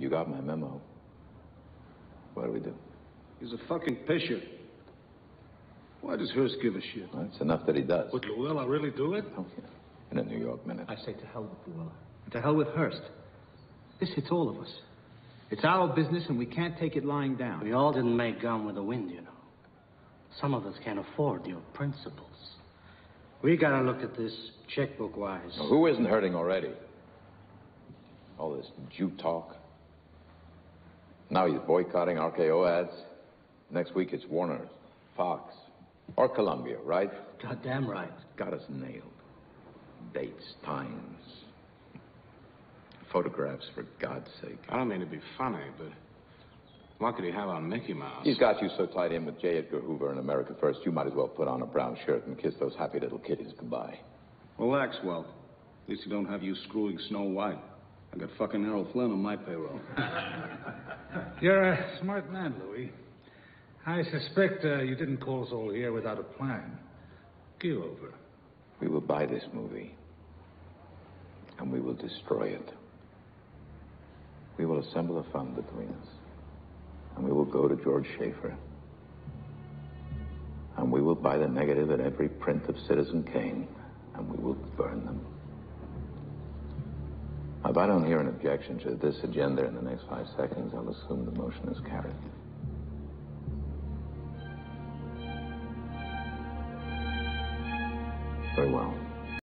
You got my memo. What do we do? He's a fucking pisher. Why does Hearst give a shit? Well, it's enough that he does. Would Louella really do it? Oh, yeah. In a New York minute. I say to hell with Louella. And to hell with Hearst. This hits all of us. It's our business, and we can't take it lying down. We all didn't make Gone with the Wind, you know. Some of us can't afford your principles. We gotta look at this checkbook-wise. Now, who isn't hurting already? All this Jew talk. Now he's boycotting RKO ads. Next week it's Warner, Fox, or Columbia, right? Goddamn right. Got us nailed. Dates, times, photographs, for God's sake. I don't mean to be funny, but what could he have on Mickey Mouse? He's got you so tied in with J. Edgar Hoover and America First, you might as well put on a brown shirt and kiss those happy little kitties goodbye. Relax, Walt. At least he don't have you screwing Snow White. I got fucking Errol Flynn on my payroll. You're a smart man, Louis. I suspect uh, you didn't call us all here without a plan. Give over. We will buy this movie, and we will destroy it. We will assemble a fund between us, and we will go to George Schaefer. And we will buy the negative at every print of Citizen Kane, If I don't hear an objection to this agenda in the next five seconds, I'll assume the motion is carried. Very well.